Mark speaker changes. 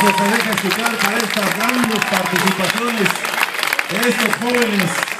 Speaker 1: se deja escuchar para estas grandes participaciones de estos jóvenes.